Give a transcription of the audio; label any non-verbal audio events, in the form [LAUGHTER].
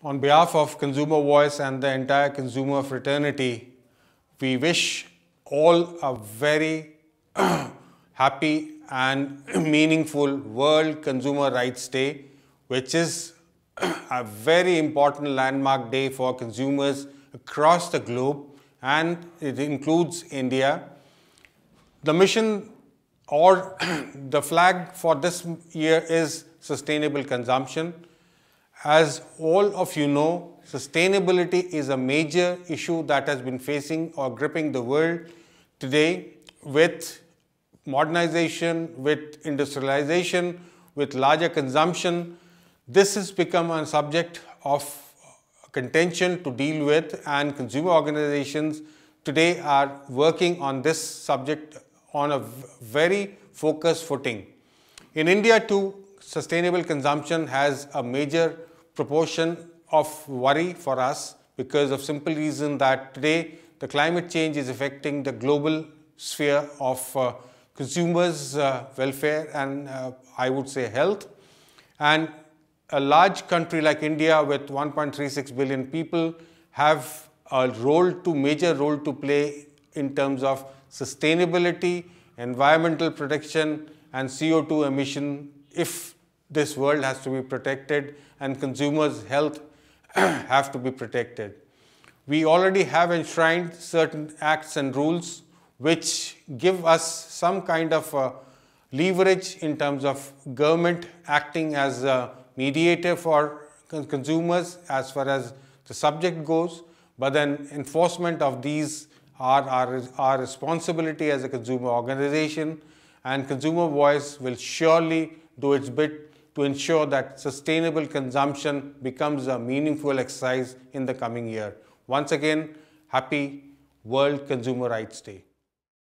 On behalf of Consumer Voice and the entire consumer fraternity, we wish all a very [CLEARS THROAT] happy and [CLEARS THROAT] meaningful World Consumer Rights Day, which is [CLEARS THROAT] a very important landmark day for consumers across the globe and it includes India. The mission or the flag for this year is sustainable consumption. As all of you know, sustainability is a major issue that has been facing or gripping the world today with modernization, with industrialization, with larger consumption. This has become a subject of contention to deal with and consumer organizations today are working on this subject on a very focused footing. In India too, sustainable consumption has a major proportion of worry for us because of simple reason that today the climate change is affecting the global sphere of uh, consumers uh, welfare and uh, I would say health. And a large country like India with 1.36 billion people have a role to major role to play in terms of sustainability, environmental protection and CO2 emission if this world has to be protected and consumers' health [CLEARS THROAT] have to be protected. We already have enshrined certain acts and rules which give us some kind of uh, leverage in terms of government acting as a mediator for consumers as far as the subject goes, but then enforcement of these are our, our responsibility as a consumer organization and consumer voice will surely do its bit to ensure that sustainable consumption becomes a meaningful exercise in the coming year. Once again, happy World Consumer Rights Day.